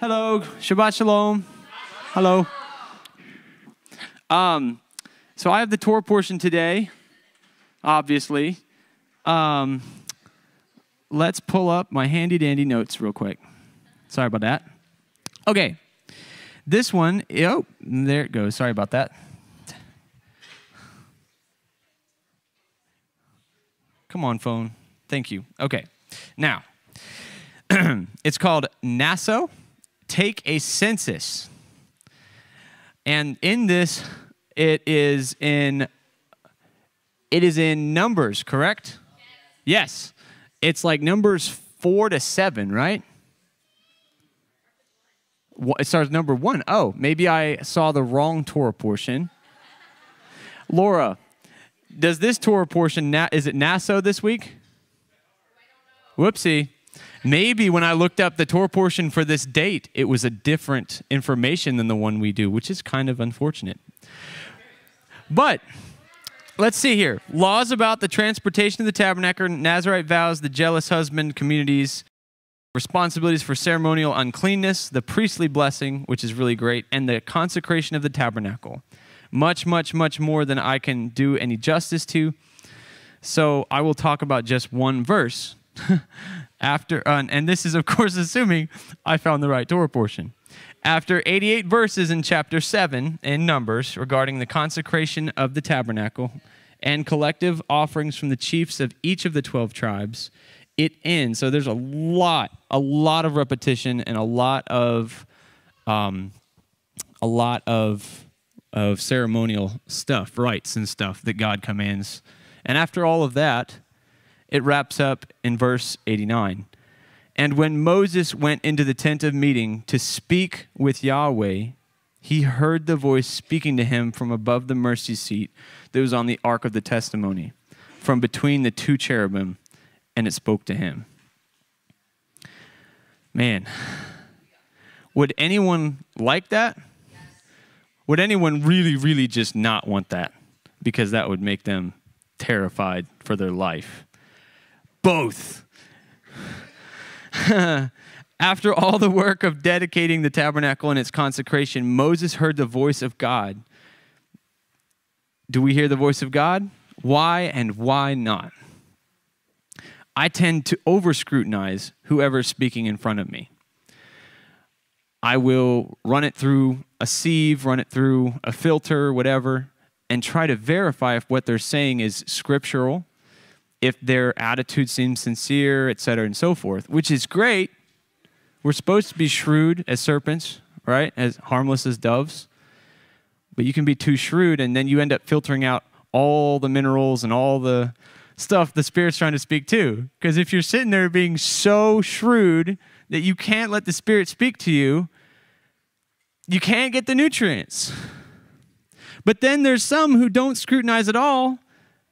Hello, Shabbat Shalom. Hello. Um, so I have the Torah portion today, obviously. Um, let's pull up my handy dandy notes real quick. Sorry about that. Okay. This one, oh, there it goes. Sorry about that. Come on, phone. Thank you. Okay. Now, it's called NASO Take a Census. And in this, it is in it is in numbers, correct? Yes. It's like numbers four to seven, right? It starts number one. Oh, maybe I saw the wrong Torah portion. Laura, does this Torah portion, is it Naso this week? Whoopsie. Maybe when I looked up the Torah portion for this date, it was a different information than the one we do, which is kind of unfortunate. But let's see here laws about the transportation of the tabernacle, Nazarite vows, the jealous husband communities, responsibilities for ceremonial uncleanness, the priestly blessing, which is really great, and the consecration of the tabernacle. Much, much, much more than I can do any justice to. So I will talk about just one verse after, uh, and this is, of course, assuming I found the right Torah portion. After 88 verses in chapter 7 in Numbers regarding the consecration of the tabernacle and collective offerings from the chiefs of each of the 12 tribes, it ends. So there's a lot, a lot of repetition and a lot of, um, a lot of, of ceremonial stuff, rites and stuff that God commands. And after all of that, it wraps up in verse 89. And when Moses went into the tent of meeting to speak with Yahweh, he heard the voice speaking to him from above the mercy seat that was on the ark of the testimony, from between the two cherubim, and it spoke to him. Man, would anyone like that? Would anyone really, really just not want that? Because that would make them terrified for their life. Both. After all the work of dedicating the tabernacle and its consecration, Moses heard the voice of God. Do we hear the voice of God? Why and why not? I tend to over scrutinize whoever's speaking in front of me. I will run it through a sieve, run it through a filter, whatever, and try to verify if what they're saying is scriptural if their attitude seems sincere, et cetera, and so forth, which is great. We're supposed to be shrewd as serpents, right? As harmless as doves. But you can be too shrewd, and then you end up filtering out all the minerals and all the stuff the Spirit's trying to speak to. Because if you're sitting there being so shrewd that you can't let the Spirit speak to you, you can't get the nutrients. But then there's some who don't scrutinize at all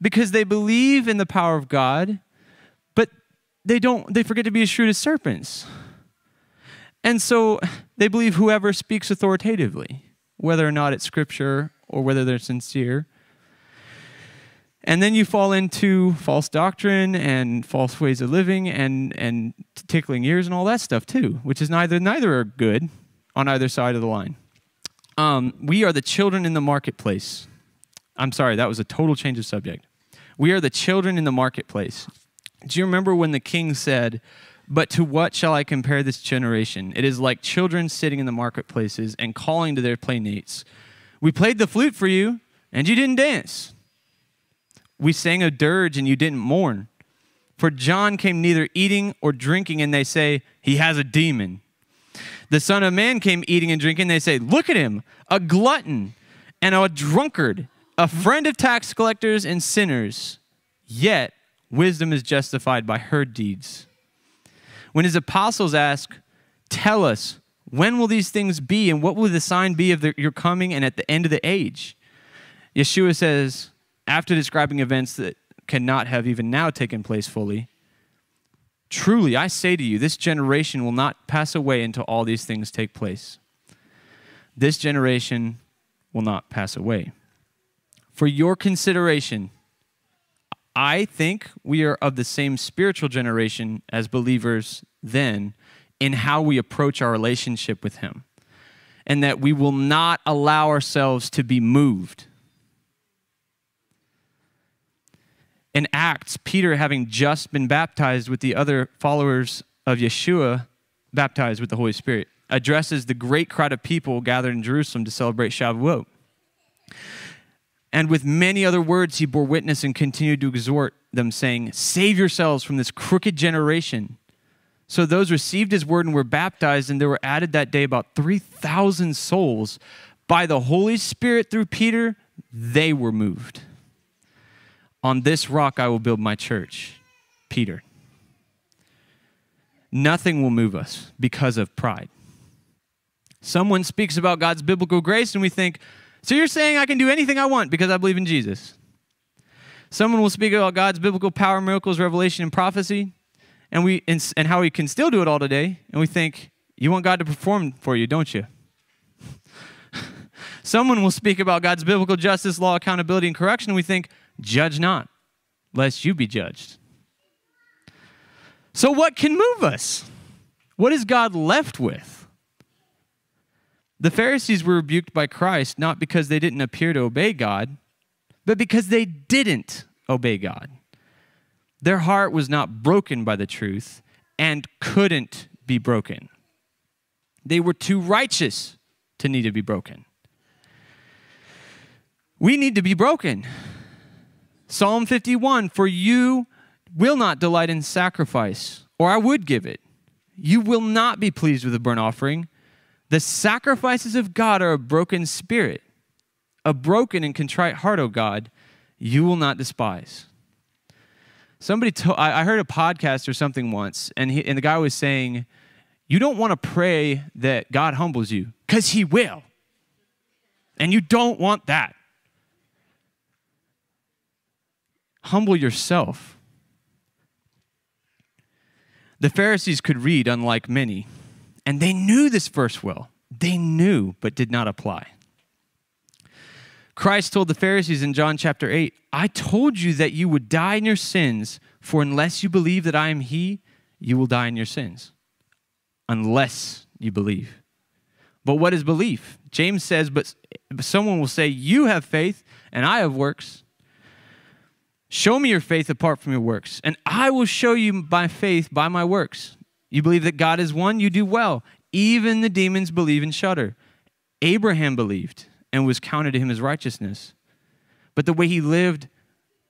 because they believe in the power of God, but they don't they forget to be as shrewd as serpents. And so they believe whoever speaks authoritatively, whether or not it's scripture or whether they're sincere. And then you fall into false doctrine and false ways of living and, and tickling ears and all that stuff too, which is neither neither are good on either side of the line. Um, we are the children in the marketplace. I'm sorry, that was a total change of subject. We are the children in the marketplace. Do you remember when the king said, But to what shall I compare this generation? It is like children sitting in the marketplaces and calling to their playmates. We played the flute for you, and you didn't dance. We sang a dirge, and you didn't mourn. For John came neither eating or drinking, and they say, He has a demon. The Son of Man came eating and drinking, and they say, Look at him, a glutton and a drunkard a friend of tax collectors and sinners, yet wisdom is justified by her deeds. When his apostles ask, Tell us, when will these things be, and what will the sign be of the, your coming and at the end of the age? Yeshua says, after describing events that cannot have even now taken place fully, Truly, I say to you, this generation will not pass away until all these things take place. This generation will not pass away for your consideration, I think we are of the same spiritual generation as believers then, in how we approach our relationship with Him, and that we will not allow ourselves to be moved. In Acts, Peter, having just been baptized with the other followers of Yeshua, baptized with the Holy Spirit, addresses the great crowd of people gathered in Jerusalem to celebrate Shavuot. And with many other words, he bore witness and continued to exhort them, saying, Save yourselves from this crooked generation. So those received his word and were baptized, and there were added that day about 3,000 souls. By the Holy Spirit through Peter, they were moved. On this rock I will build my church. Peter. Nothing will move us because of pride. Someone speaks about God's biblical grace, and we think, so you're saying I can do anything I want because I believe in Jesus? Someone will speak about God's biblical power, miracles, revelation, and prophecy, and, we, and, and how he can still do it all today, and we think, you want God to perform for you, don't you? Someone will speak about God's biblical justice, law, accountability, and correction, and we think, judge not, lest you be judged. So, what can move us? What is God left with? The Pharisees were rebuked by Christ not because they didn't appear to obey God, but because they didn't obey God. Their heart was not broken by the truth and couldn't be broken. They were too righteous to need to be broken. We need to be broken. Psalm 51 For you will not delight in sacrifice, or I would give it. You will not be pleased with a burnt offering. The sacrifices of God are a broken spirit, a broken and contrite heart, O God, you will not despise. Somebody told, I heard a podcast or something once, and, he, and the guy was saying, You don't want to pray that God humbles you, because he will. And you don't want that. Humble yourself. The Pharisees could read, unlike many. And they knew this verse well. They knew, but did not apply. Christ told the Pharisees in John chapter 8, I told you that you would die in your sins, for unless you believe that I am He, you will die in your sins. Unless you believe. But what is belief? James says, but someone will say, You have faith, and I have works. Show me your faith apart from your works, and I will show you my faith by my works. You believe that God is one, you do well. Even the demons believe and shudder. Abraham believed and was counted to him as righteousness. But the way he lived,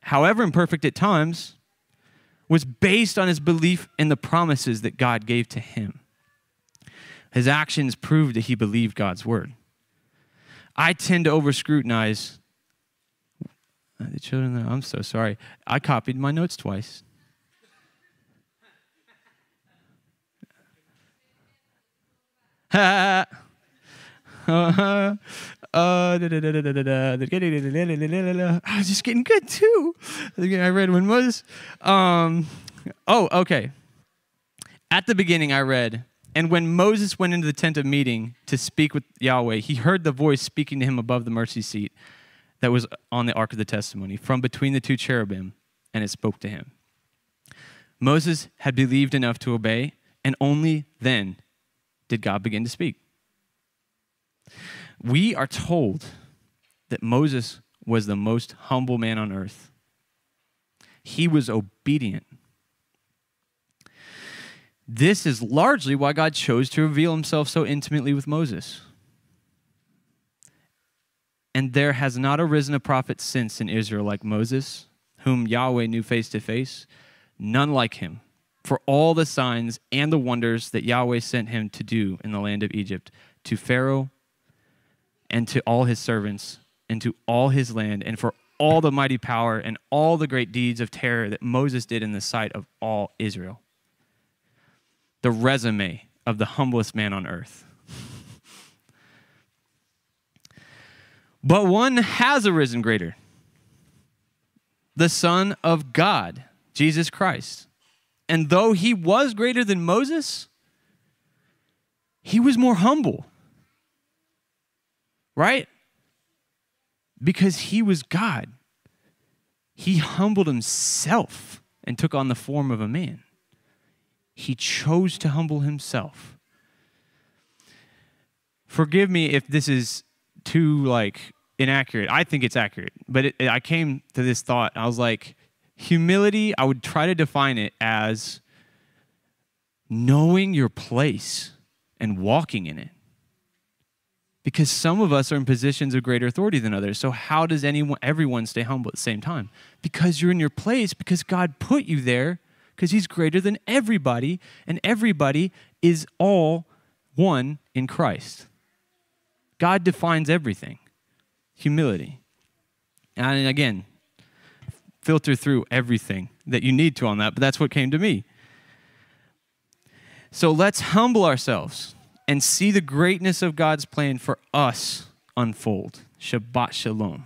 however imperfect at times, was based on his belief in the promises that God gave to him. His actions proved that he believed God's word. I tend to over scrutinize uh, the children. I'm so sorry. I copied my notes twice. I was just getting good too. I read when Moses. Um, oh, okay. At the beginning, I read, and when Moses went into the tent of meeting to speak with Yahweh, he heard the voice speaking to him above the mercy seat that was on the ark of the testimony from between the two cherubim, and it spoke to him. Moses had believed enough to obey, and only then did God begin to speak. We are told that Moses was the most humble man on earth. He was obedient. This is largely why God chose to reveal himself so intimately with Moses. And there has not arisen a prophet since in Israel like Moses, whom Yahweh knew face to face, none like him for all the signs and the wonders that Yahweh sent him to do in the land of Egypt, to Pharaoh and to all his servants and to all his land, and for all the mighty power and all the great deeds of terror that Moses did in the sight of all Israel. The resume of the humblest man on earth. but one has arisen greater the Son of God, Jesus Christ and though he was greater than Moses, he was more humble. Right? Because he was God. He humbled himself and took on the form of a man. He chose to humble himself. Forgive me if this is too like inaccurate. I think it's accurate, but it, I came to this thought. I was like, humility, I would try to define it as knowing your place and walking in it. Because some of us are in positions of greater authority than others. So how does anyone everyone stay humble at the same time? Because you're in your place because God put you there because he's greater than everybody and everybody is all one in Christ. God defines everything. Humility. And again, filter through everything that you need to on that, but that's what came to me. So let's humble ourselves and see the greatness of God's plan for us unfold. Shabbat Shalom.